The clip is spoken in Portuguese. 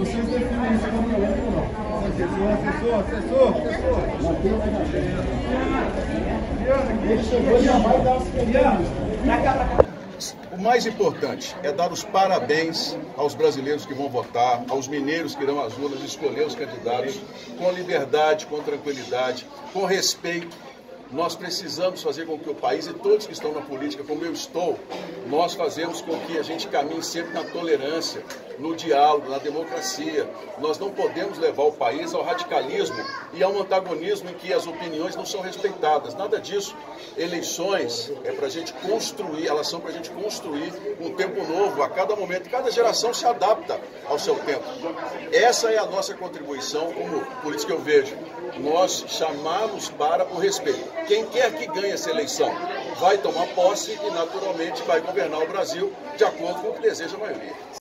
Vocês definem é ou não. Assessor, assessor, assessor, o mais importante é dar os parabéns aos brasileiros que vão votar, aos mineiros que irão às urnas escolher os candidatos com liberdade, com tranquilidade, com respeito nós precisamos fazer com que o país e todos que estão na política, como eu estou, nós fazemos com que a gente caminhe sempre na tolerância, no diálogo, na democracia. Nós não podemos levar o país ao radicalismo e a um antagonismo em que as opiniões não são respeitadas. Nada disso. Eleições é para a gente construir, elas são para a gente construir um tempo novo a cada momento. Cada geração se adapta ao seu tempo. Essa é a nossa contribuição, como isso que eu vejo. Nós chamamos para o respeito. Quem quer que ganhe essa eleição vai tomar posse e naturalmente vai governar o Brasil de acordo com o que deseja a maioria.